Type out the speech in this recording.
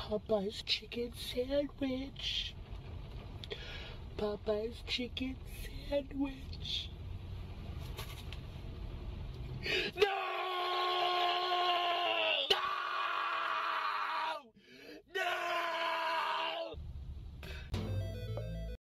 Popeye's chicken sandwich. Popeye's chicken sandwich.